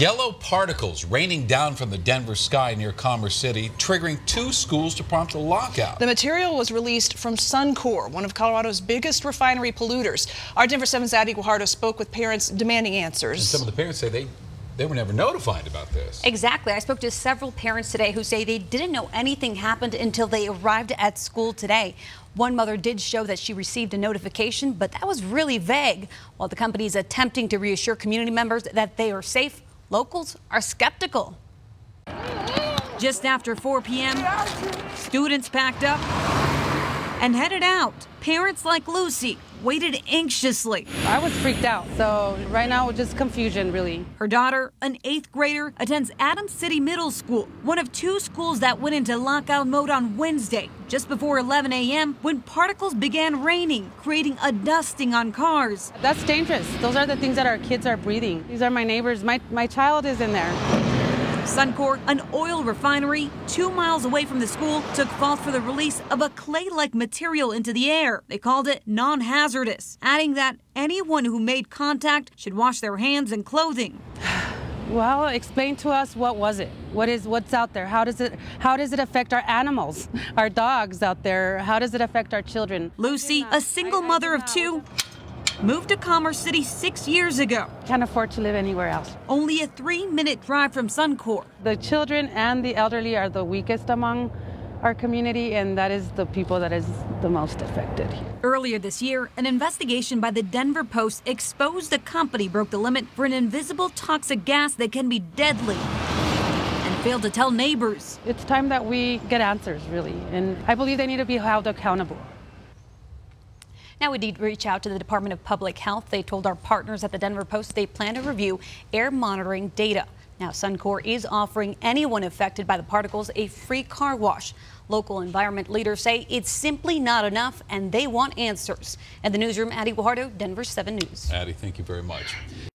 Yellow particles raining down from the Denver sky near Commerce City, triggering two schools to prompt a lockout. The material was released from Suncor, one of Colorado's biggest refinery polluters. Our Denver 7's Addie Guajardo spoke with parents demanding answers. And some of the parents say they they were never notified about this. Exactly. I spoke to several parents today who say they didn't know anything happened until they arrived at school today. One mother did show that she received a notification, but that was really vague. While the company is attempting to reassure community members that they are safe, locals are skeptical. Just after 4 p.m., students packed up and headed out. Parents like Lucy waited anxiously. I was freaked out. So right now, just confusion, really. Her daughter, an eighth grader, attends Adams City Middle School, one of two schools that went into lockout mode on Wednesday, just before 11 a.m., when particles began raining, creating a dusting on cars. That's dangerous. Those are the things that our kids are breathing. These are my neighbors. My, my child is in there. Suncor, an oil refinery two miles away from the school, took fault for the release of a clay like material into the air. They called it non hazardous, adding that anyone who made contact should wash their hands and clothing. Well, explain to us what was it? What is what's out there? How does it how does it affect our animals, our dogs out there? How does it affect our children? Lucy, a single mother of two, moved to Commerce City six years ago. Can't afford to live anywhere else. Only a three minute drive from Suncor. The children and the elderly are the weakest among our community, and that is the people that is the most affected. Earlier this year, an investigation by the Denver Post exposed the company broke the limit for an invisible toxic gas that can be deadly and failed to tell neighbors. It's time that we get answers, really, and I believe they need to be held accountable. Now we did reach out to the Department of Public Health. They told our partners at the Denver Post they plan to review air monitoring data. Now Suncor is offering anyone affected by the particles a free car wash. Local environment leaders say it's simply not enough and they want answers. At the newsroom, Addie Guajardo, Denver 7 News. Addie, thank you very much.